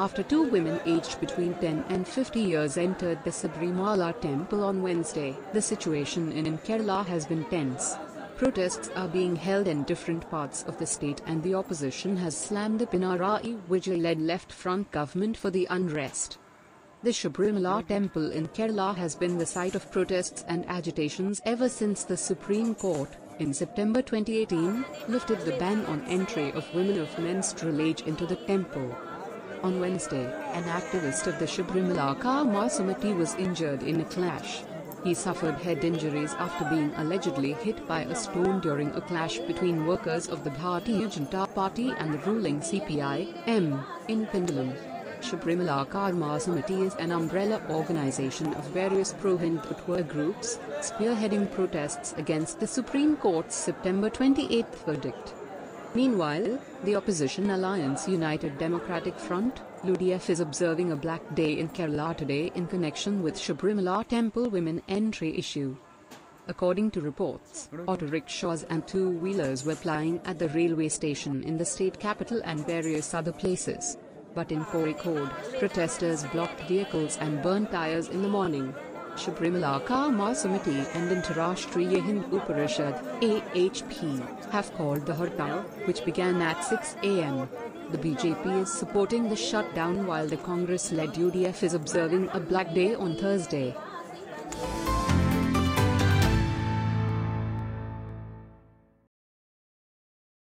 after two women aged between 10 and 50 years entered the Sabrimala temple on Wednesday. The situation in Kerala has been tense. Protests are being held in different parts of the state and the opposition has slammed the Pinarayi Vijay-led left front government for the unrest. The Sabrimala temple in Kerala has been the site of protests and agitations ever since the Supreme Court, in September 2018, lifted the ban on entry of women of menstrual age into the temple. On Wednesday, an activist of the Sabrimala Karma Samiti was injured in a clash. He suffered head injuries after being allegedly hit by a stone during a clash between workers of the Bharatiya Janata Party and the ruling CPI-M in Pandalam. Sabrimala Karma Samiti is an umbrella organization of various pro-Hindutva groups, spearheading protests against the Supreme Court's September 28 verdict. Meanwhile, the opposition alliance United Democratic Front, UDF is observing a black day in Kerala today in connection with Sabrimala temple women entry issue. According to reports, auto rickshaws and two-wheelers were plying at the railway station in the state capital and various other places. But in Kozhikode, protesters blocked vehicles and burned tires in the morning. Sabrimala Karma Samiti and Antarashtriya Hindu Parishad AHP, have called the Hartal, which began at 6 am. The BJP is supporting the shutdown while the Congress-led UDF is observing a black day on Thursday.